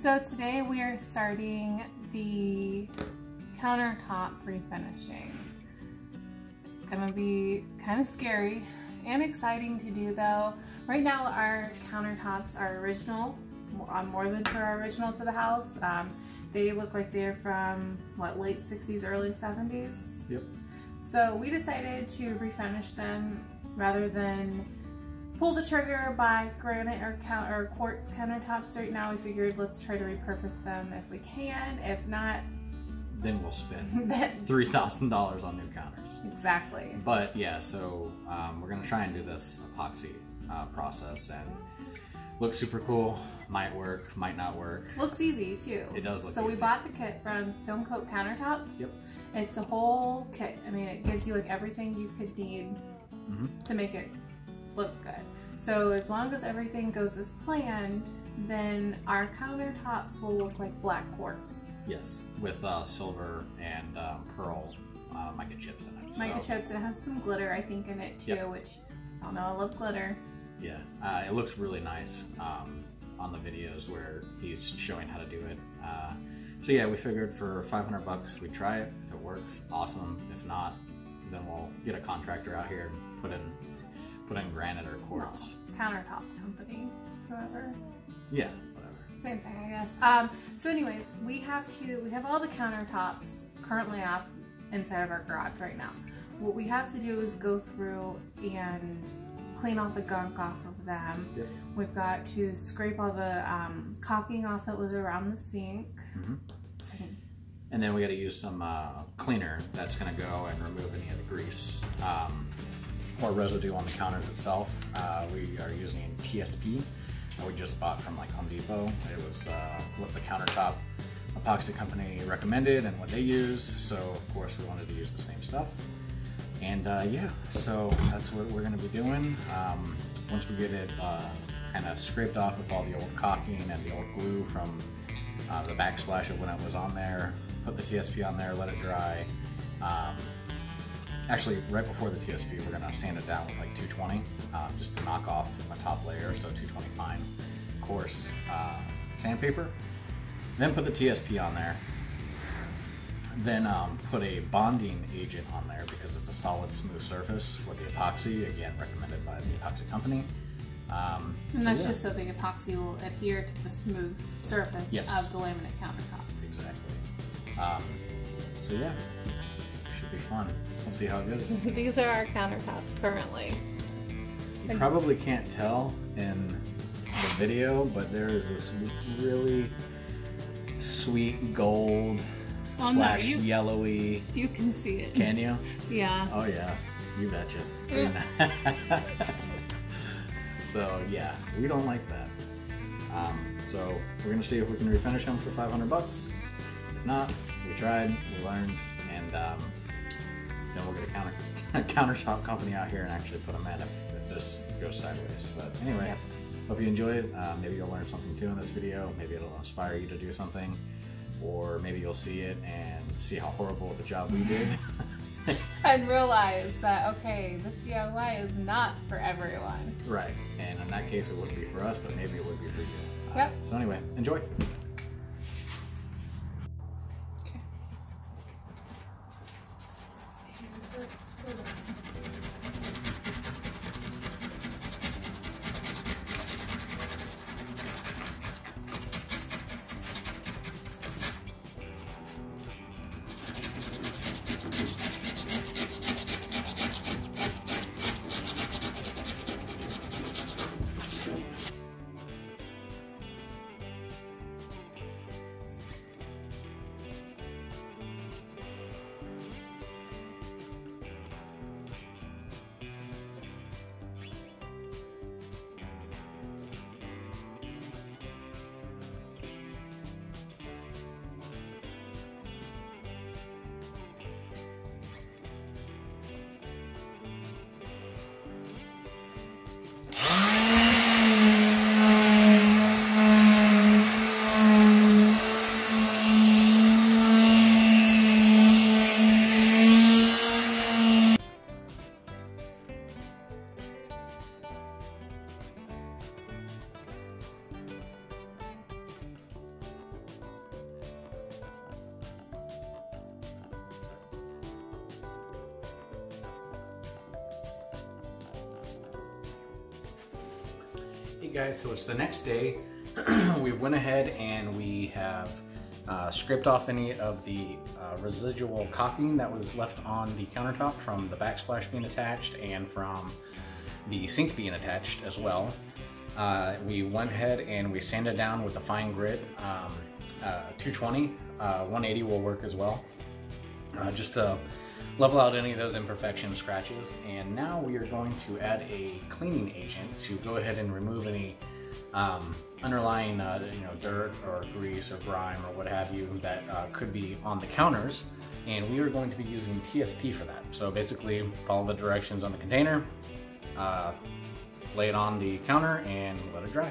So today we are starting the countertop refinishing. It's gonna be kind of scary and exciting to do though. Right now our countertops are original. I'm more than sure are original to the house. Um, they look like they're from what late 60s, early 70s. Yep. So we decided to refinish them rather than pull the trigger by granite or, or quartz countertops right now. We figured let's try to repurpose them if we can. If not, Then we'll spend three thousand dollars on new counters. exactly. But yeah, so um, we're gonna try and do this epoxy uh, process and looks super cool. Might work, might not work. Looks easy too. It does look So we bought the kit from Stone Coat Countertops. Yep. It's a whole kit. I mean, it gives you like everything you could need Mhm. to make it look good. So as long as everything goes as planned, then our countertops will look like black quartz. Yes, with uh, silver and um, pearl uh, mica chips in it. Mica so, chips. It has some glitter, I think, in it too, Yep. which I don't know. I love glitter. Yeah, uh, it looks really nice um, on the videos where he's showing how to do it. Uh, so yeah, we figured for 500 bucks we'd try it. If it works, awesome. If not, then we'll get a contractor out here and put in put in granite or quartz. Countertop company, whoever. Yeah, whatever. Same thing, I guess. Um, so anyways, we have to, we have all the countertops currently off inside of our garage right now. What we have to do is go through and clean all the gunk off of them. Yep. We've got to scrape all the um, caulking off that was around the sink. Mm -hmm. So, And then we got to use some uh, cleaner that's going to go and remove any of the grease um, or residue on the counters itself. Uh, we are using TSP that we just bought from like Home Depot. It was uh, what the countertop epoxy company recommended and what they use. So of course we wanted to use the same stuff. And uh, yeah, so that's what we're going to be doing. Um, once we get it uh, kind of scraped off with all the old caulking and the old glue from uh, the backsplash of when it was on there, put the TSP on there, let it dry. Um, actually, right before the TSP, we're gonna sand it down with like 220, um, just to knock off a top layer, so 220 fine, coarse uh, sandpaper. Then put the TSP on there. Then um, put a bonding agent on there because it's a solid, smooth surface for the epoxy. Again, recommended by the epoxy company. Um, and so that's yeah. just so the epoxy will adhere to the smooth surface Yes. of the laminate countertops. Exactly. Um, so yeah, should be fun. We'll see how it goes. These are our countertops currently. You probably can't tell in the video, but there is this really sweet gold Oh, no, slash you- yellowy. You can see it. Can you? Yeah. Oh yeah, you betcha. Nice. so yeah, we don't like that. Um, so we're gonna see if we can refinish them for 500 bucks. If not, we tried, we learned, and um, then we'll get a counter a countertop company out here and actually put them in if, if this goes sideways. But anyway, Yep. hope you enjoy it. Uh, maybe you'll learn something too in this video. Maybe it'll inspire you to do something, or maybe you'll see it and see how horrible the job we did. And realize that, okay, this DIY is not for everyone. Right. And in that case, it wouldn't be for us, but maybe it would be for you. Uh, Yep. so anyway, enjoy. Guys, so it's the next day. we went ahead and we have uh, scraped off any of the uh, residual caulking that was left on the countertop from the backsplash being attached and from the sink being attached as well. Uh, we went ahead and we sanded down with a fine grit. Um, uh, 220, uh, 180 will work as well. Uh, just to level out any of those imperfections, scratches. And now we are going to add a cleaning agent to go ahead and remove any um, underlying uh, you know dirt or grease or grime or what have you that uh, could be on the counters and we are going to be using TSP for that so basically follow the directions on the container uh, lay it on the counter and let it dry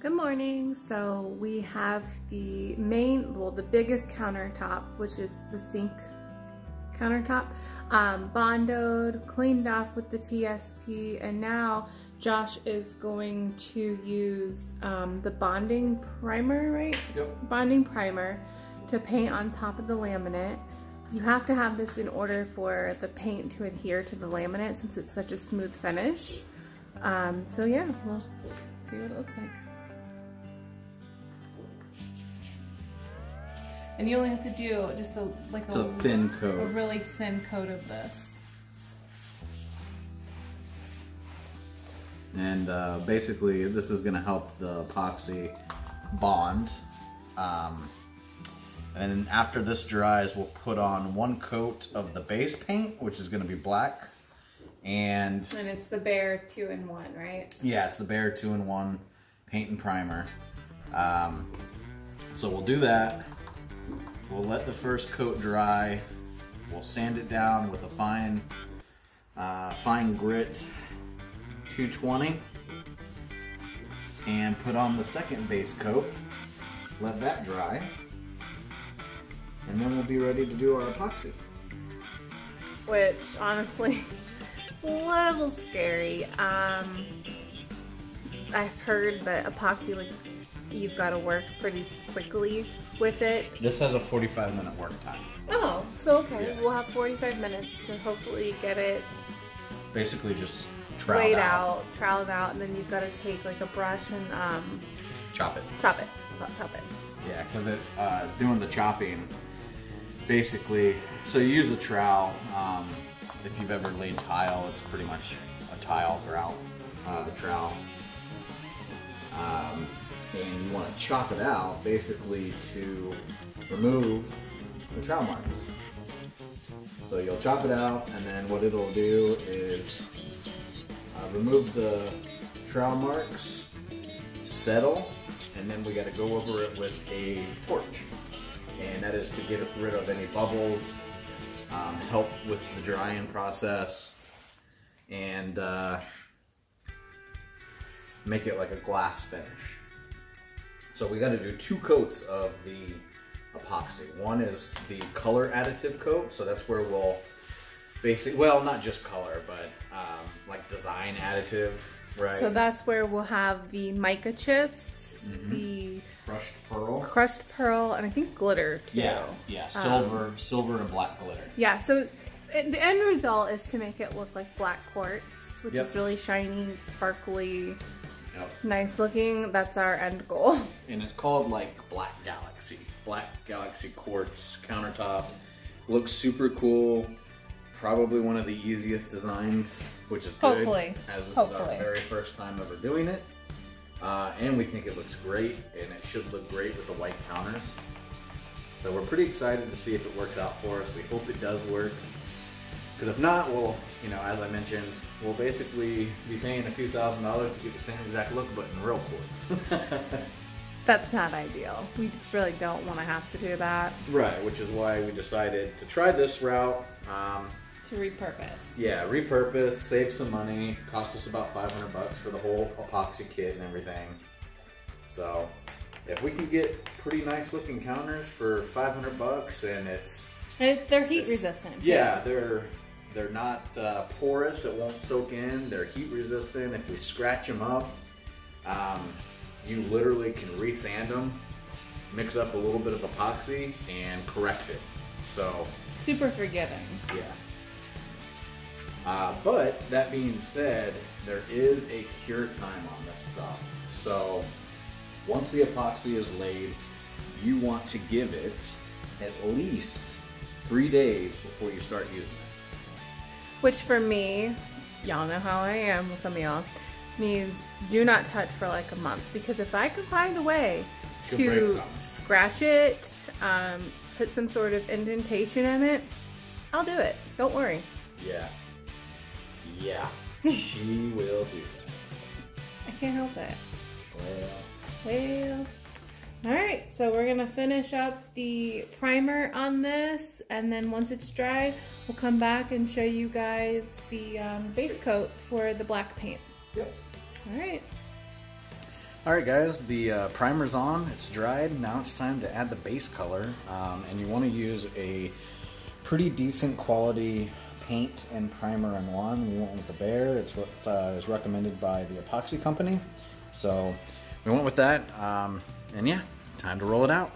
Good morning. So we have the main, well, the biggest countertop, which is the sink countertop, um, bondoed, cleaned off with the TSP, and now Josh is going to use um, the bonding primer, right? Yep. Bonding primer to paint on top of the laminate. You have to have this in order for the paint to adhere to the laminate since it's such a smooth finish. Um, so yeah, we'll see what it looks like. And you only have to do just a like It's a thin coat. a really thin coat of this. and uh, basically this is going to help the epoxy bond um, and after this dries we'll put on one coat of the base paint which is going to be black and And it's the Behr two in one, right? yeah it's the Behr 2-in-1 paint and primer um, so we'll do that we'll let the first coat dry we'll sand it down with a fine uh, fine grit 220 and put on the second base coat. Let that dry. And then we'll be ready to do our epoxy. Which honestly, a little scary. Um, I've heard that epoxy, like, you've got to work pretty quickly with it. This has a 45 minute work time. Oh, so okay, Yeah. we'll have 45 minutes to hopefully get it Basically just trowel laid out, out, troweled out, and then you've got to take like a brush and um, chop it. chop it, chop, chop it. Yeah, because it uh, doing the chopping, basically, so you use a trowel. Um, if you've ever laid tile, it's pretty much a tile throughout uh, the trowel. Um, and you want to chop it out basically to remove the trowel marks. So you'll chop it out, and then what it'll do is uh, remove the trowel marks, settle, and then we got to go over it with a torch. And that is to get rid of any bubbles, um, help with the drying process, and uh, make it like a glass finish. So we got to do two coats of the epoxy. One is the color additive coat, so that's where we'll basically, well, not just color, but um, like design additive, right? So that's where we'll have the mica chips, Mm-hmm. the crushed pearl. crushed pearl, and I think glitter too. Yeah, yeah, silver, silver and black glitter. Yeah, so the end result is to make it look like black quartz, which Yep. is really shiny, sparkly, Yep. nice looking. That's our end goal. And it's called like Black Galaxy. Black Galaxy quartz countertop. Looks super cool. probably one of the easiest designs, which is good. Hopefully. As this Hopefully. is our very first time ever doing it. Uh, and we think it looks great, and it should look great with the white counters. So we're pretty excited to see if it works out for us. We hope it does work. Because if not, we'll, you know, as I mentioned, we'll basically be paying a few thousand dollars to get the same exact look, but in real quartz. That's not ideal. We really don't want to have to do that. right, which is why we decided to try this route. Um, To repurpose. Yeah, repurpose, save some money. Cost us about 500 bucks for the whole epoxy kit and everything. So, if we can get pretty nice looking counters for 500 bucks and it's And they're heat It's- resistant. too. yeah, they're they're not uh, porous. It won't soak in. They're heat resistant. If we scratch them up, um, you literally can resand them, mix up a little bit of epoxy, and correct it. So Super forgiving. yeah. Uh, but that being said, there is a cure time on this stuff. So once the epoxy is laid, you want to give it at least three days before you start using it. Which for me, y'all know how I am with some of y'all, means do not touch for like a month. Because if I could find a way to scratch it, um, put some sort of indentation in it, I'll do it. Don't worry. Yeah. Yeah. she will do that. I can't help it. Well, Well, all right. So we're gonna finish up the primer on this, and then once it's dry, we'll come back and show you guys the um, base coat for the black paint. yep. All right. All right, guys, the uh, primer's on. It's dried. Now it's time to add the base color, um, and you want to use a pretty decent quality paint and primer in one. We went with the Behr. It's what uh, is recommended by the epoxy company, so we went with that. Um, and yeah, time to roll it out.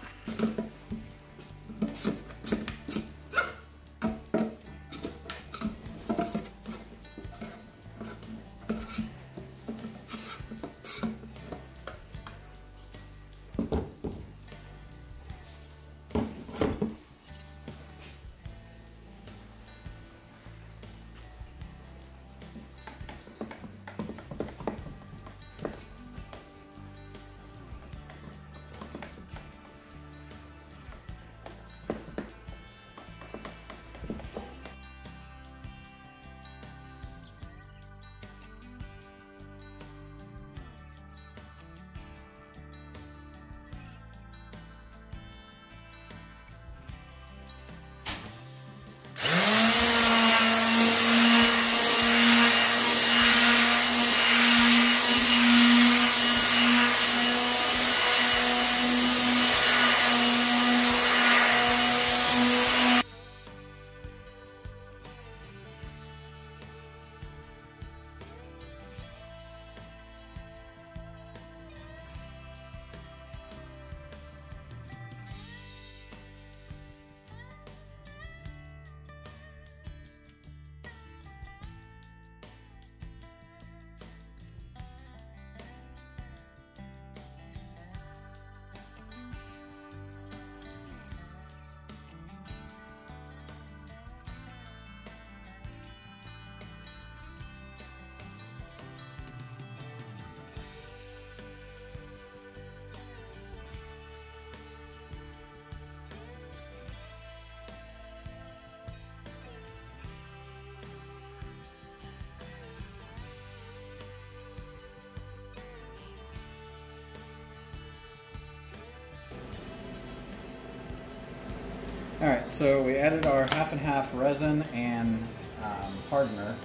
All right, so we added our half and half resin and um, hardener,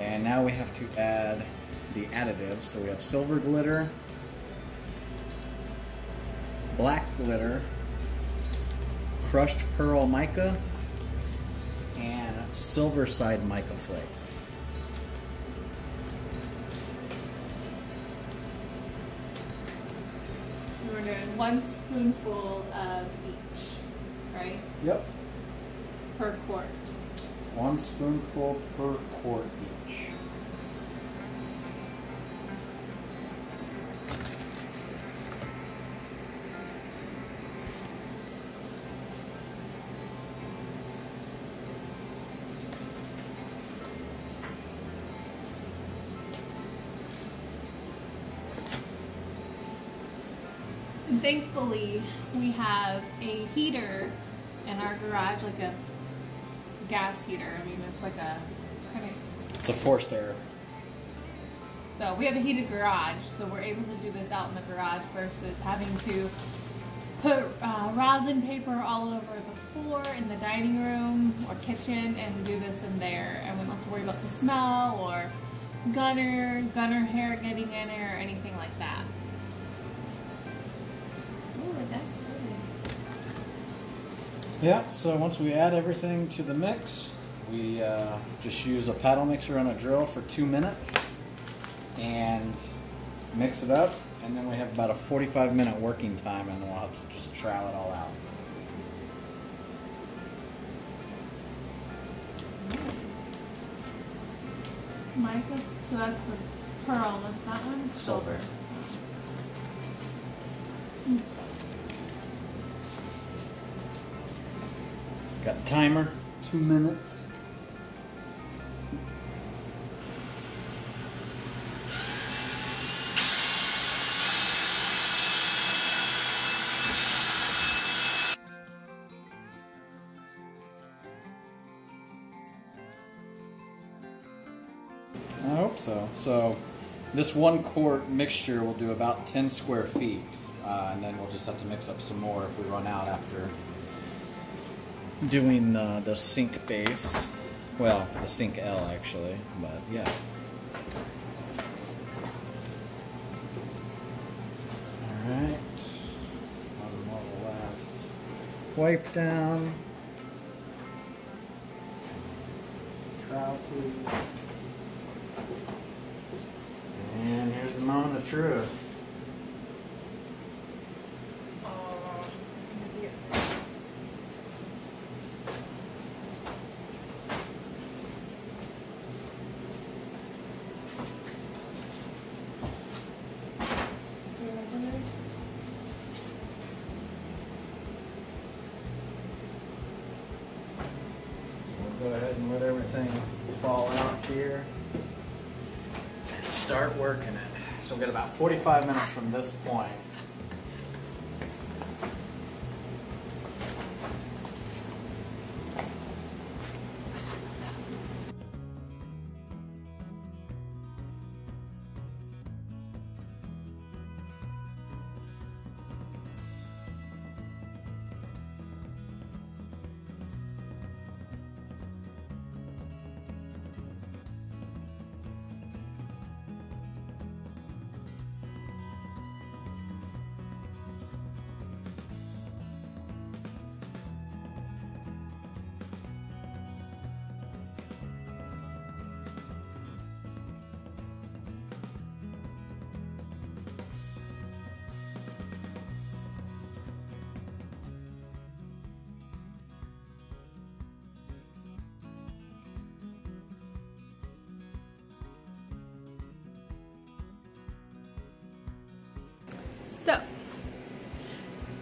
and now we have to add the additives. So we have silver glitter, black glitter, crushed pearl mica, and silver side mica flakes. We're doing one spoonful of each, right? Yep. Per quart. One spoonful per quart each. thankfully we have a heater in our garage, like a gas heater. I mean, it's like a kind of. It's a forced air. So we have a heated garage, so we're able to do this out in the garage versus having to put uh, rosin paper all over the floor in the dining room or kitchen and do this in there. And we don't have to worry about the smell or gunner, gunner hair getting in there or anything like that. Ooh, that's good. Yeah, so once we add everything to the mix, we uh, just use a paddle mixer and a drill for two minutes and mix it up. And then we have about a 45 minute working time and then we'll have to just trowel it all out. Mica, so that's the pearl. What's that one? Silver. Got the timer, two minutes. I hope so. So, this one quart mixture will do about 10 square feet, uh, and then we'll just have to mix up some more if we run out after doing uh, the sink base. Well, the sink L actually, but yeah. Alright. Wipe down. Trowel please. And here's the moment of truth. We'll go ahead and let everything fall out here and So we'll get about 45 minutes from this point.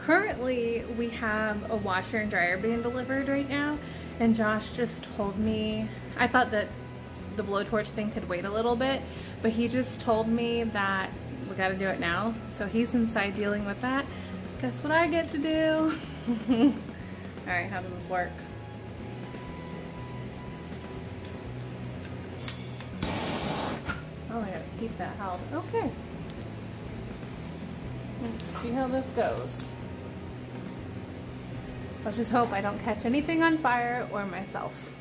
Currently we have a washer and dryer being delivered right now, and Josh just told me, I thought that the blowtorch thing could wait a little bit, but he just told me that we gotta do it now. So he's inside dealing with that. Guess what I get to do? Alright, how does this work? Oh, I gotta keep that held. Okay. Let's see how this goes. Let's just hope I don't catch anything on fire or myself.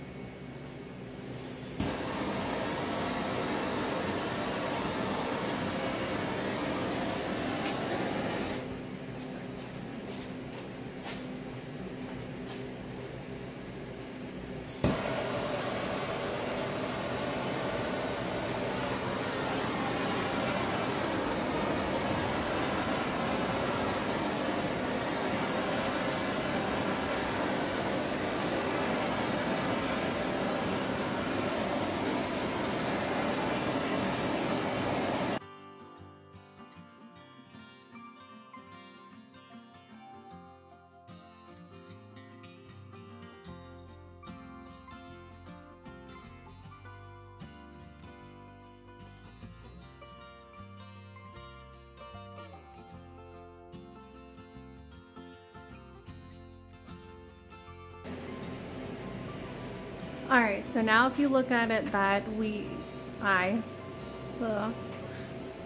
All right, so now if you look at it that we, I, ugh.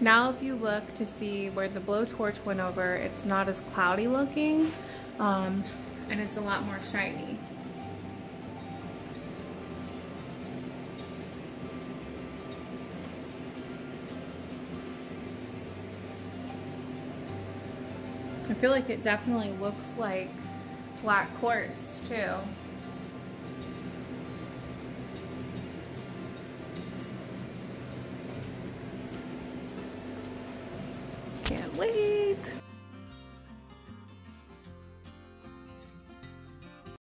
now if you look to see where the blowtorch went over, it's not as cloudy looking, um, and it's a lot more shiny. I feel like it definitely looks like black quartz too.